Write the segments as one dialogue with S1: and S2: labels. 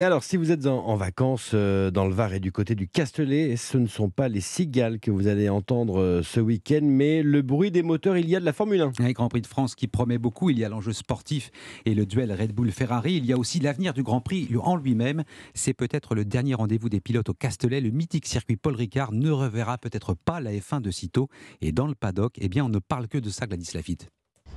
S1: Alors, si vous êtes en, vacances euh, dans le Var et du côté du Castellet, ce ne sont pas les cigales que vous allez entendre euh, ce week-end, mais le bruit des moteurs, il y a de la Formule 1.
S2: Un Grand Prix de France qui promet beaucoup. Il y a l'enjeu sportif et le duel Red Bull-Ferrari. Il y a aussi l'avenir du Grand Prix en lui-même. C'est peut-être le dernier rendez-vous des pilotes au Castellet. Le mythique circuit Paul Ricard ne reverra peut-être pas la F1 de sitôt. Et dans le paddock, eh bien, on ne parle que de ça, Gladys Lafitte.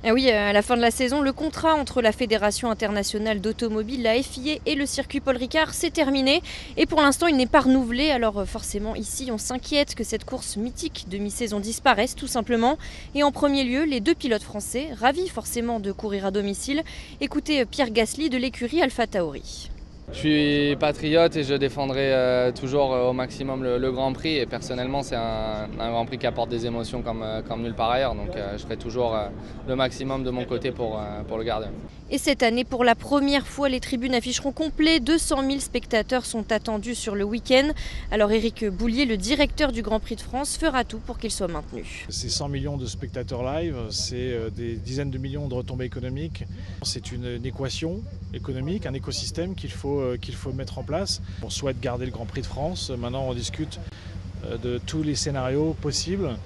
S3: Ah oui, euh, à la fin de la saison, le contrat entre la Fédération internationale d'automobile, la FIA et le circuit Paul Ricard s'est terminé. Et pour l'instant, il n'est pas renouvelé. Alors euh, forcément, ici, on s'inquiète que cette course mythique de mi-saison disparaisse tout simplement. Et en premier lieu, les deux pilotes français, ravis forcément de courir à domicile. Écoutez euh, Pierre Gasly de l'écurie Alpha Tauri.
S4: Je suis patriote et je défendrai euh, toujours euh, au maximum le, Grand Prix. Et personnellement, c'est un, Grand Prix qui apporte des émotions comme, euh, nulle part ailleurs. Donc je ferai toujours le maximum de mon côté pour, pour le garder.
S3: Et cette année, pour la première fois, les tribunes afficheront complet. 200 000 spectateurs sont attendus sur le week-end. Alors Éric Boulier, le directeur du Grand Prix de France, fera tout pour qu'il soit maintenu.
S5: C'est 100 millions de spectateurs live, c'est des dizaines de millions de retombées économiques. C'est une, équation économique, un écosystème qu'il faut euh, qu'il faut mettre en place. On souhaite garder le Grand Prix de France. Maintenant, on discute euh, de tous les scénarios possibles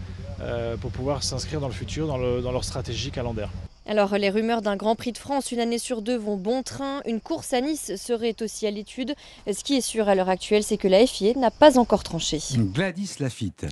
S5: euh, pour pouvoir s'inscrire dans le futur, dans leur stratégie calendaire.
S3: Alors les rumeurs d'un Grand Prix de France une année sur deux vont bon train. Une course à Nice serait aussi à l'étude. Ce qui est sûr à l'heure actuelle, c'est que la FIA n'a pas encore tranché.
S2: Gladys Lafitte.